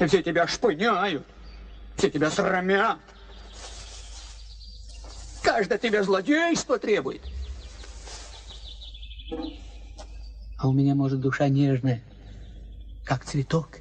И все тебя шпыняют, все тебя срамят. Каждое тебя злодейство требует. А у меня, может, душа нежная, как цветок.